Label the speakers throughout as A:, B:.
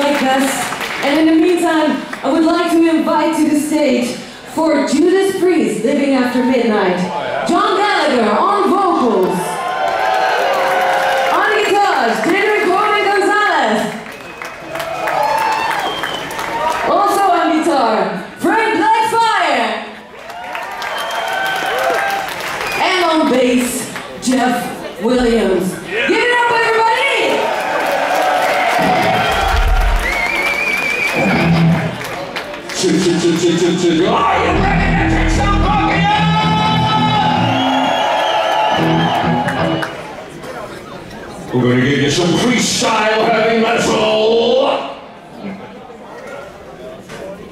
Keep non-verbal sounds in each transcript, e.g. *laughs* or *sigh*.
A: like this. And in the meantime, I would like to invite to the stage for Judas Priest, Living After Midnight, John Gallagher on
B: Shoot. Are you ready to take some fucking We're gonna give you some freestyle heavy metal.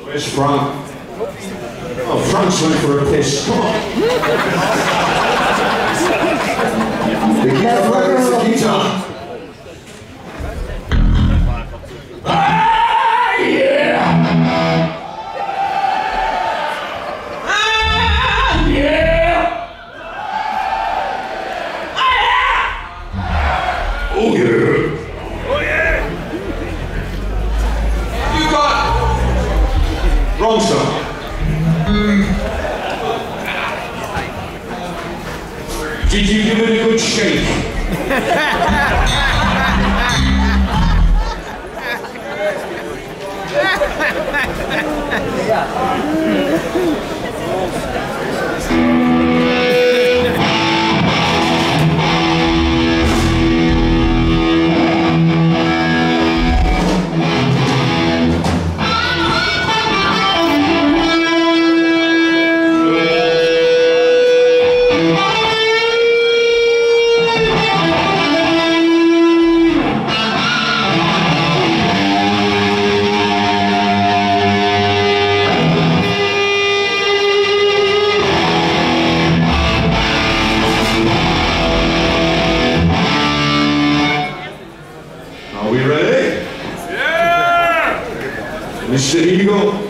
B: Where's Frank? Oh, Frank's went for a piss. Come on. Wrong song. Did you give it a good shake? Yeah! *laughs* les